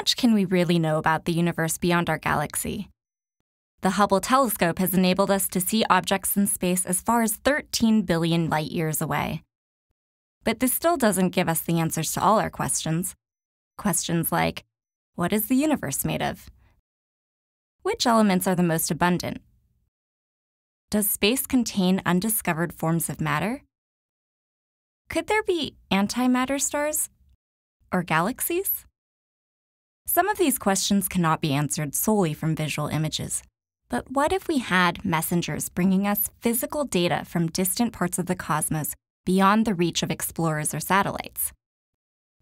much can we really know about the universe beyond our galaxy? The Hubble telescope has enabled us to see objects in space as far as 13 billion light years away. But this still doesn't give us the answers to all our questions. Questions like What is the universe made of? Which elements are the most abundant? Does space contain undiscovered forms of matter? Could there be antimatter stars? Or galaxies? Some of these questions cannot be answered solely from visual images. But what if we had messengers bringing us physical data from distant parts of the cosmos beyond the reach of explorers or satellites?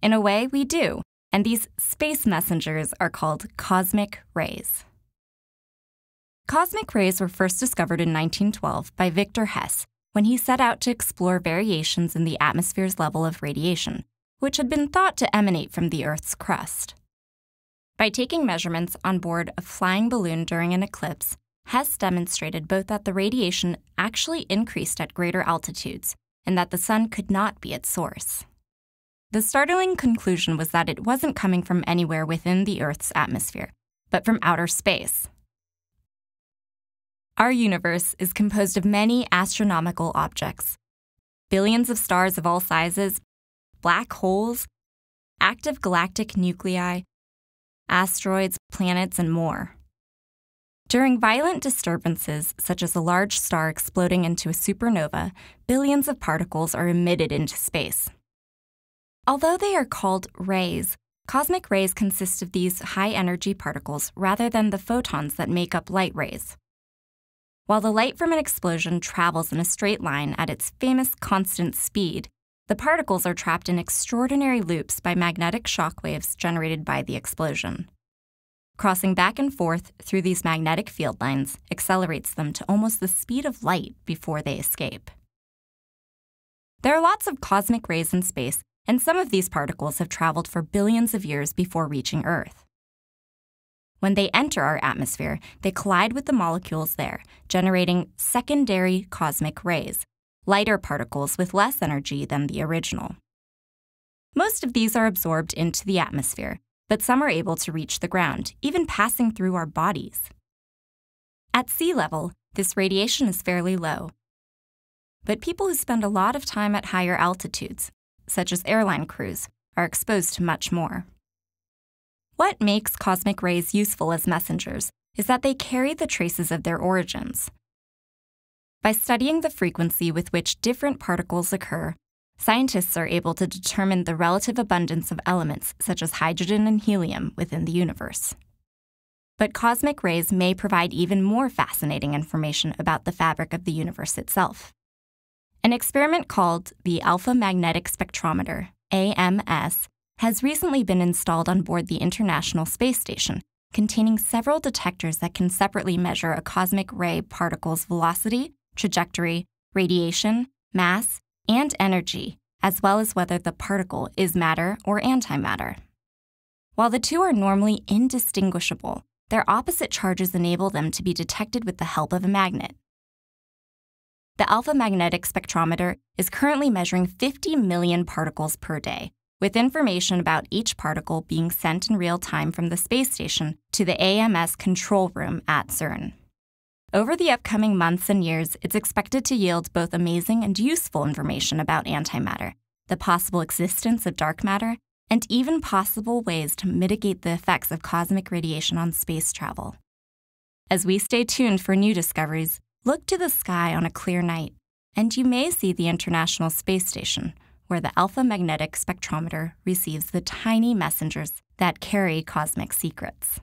In a way, we do, and these space messengers are called cosmic rays. Cosmic rays were first discovered in 1912 by Victor Hess when he set out to explore variations in the atmosphere's level of radiation, which had been thought to emanate from the Earth's crust. By taking measurements on board a flying balloon during an eclipse, Hess demonstrated both that the radiation actually increased at greater altitudes and that the sun could not be its source. The startling conclusion was that it wasn't coming from anywhere within the Earth's atmosphere, but from outer space. Our universe is composed of many astronomical objects billions of stars of all sizes, black holes, active galactic nuclei, asteroids, planets, and more. During violent disturbances, such as a large star exploding into a supernova, billions of particles are emitted into space. Although they are called rays, cosmic rays consist of these high energy particles rather than the photons that make up light rays. While the light from an explosion travels in a straight line at its famous constant speed, the particles are trapped in extraordinary loops by magnetic shock waves generated by the explosion. Crossing back and forth through these magnetic field lines accelerates them to almost the speed of light before they escape. There are lots of cosmic rays in space, and some of these particles have traveled for billions of years before reaching Earth. When they enter our atmosphere, they collide with the molecules there, generating secondary cosmic rays, lighter particles with less energy than the original. Most of these are absorbed into the atmosphere, but some are able to reach the ground, even passing through our bodies. At sea level, this radiation is fairly low. But people who spend a lot of time at higher altitudes, such as airline crews, are exposed to much more. What makes cosmic rays useful as messengers is that they carry the traces of their origins. By studying the frequency with which different particles occur, scientists are able to determine the relative abundance of elements such as hydrogen and helium within the universe. But cosmic rays may provide even more fascinating information about the fabric of the universe itself. An experiment called the Alpha Magnetic Spectrometer, AMS, has recently been installed on board the International Space Station, containing several detectors that can separately measure a cosmic ray particle's velocity, trajectory, radiation, mass, and energy, as well as whether the particle is matter or antimatter. While the two are normally indistinguishable, their opposite charges enable them to be detected with the help of a magnet. The alpha magnetic spectrometer is currently measuring 50 million particles per day, with information about each particle being sent in real time from the space station to the AMS control room at CERN. Over the upcoming months and years, it's expected to yield both amazing and useful information about antimatter, the possible existence of dark matter, and even possible ways to mitigate the effects of cosmic radiation on space travel. As we stay tuned for new discoveries, look to the sky on a clear night, and you may see the International Space Station where the alpha magnetic spectrometer receives the tiny messengers that carry cosmic secrets.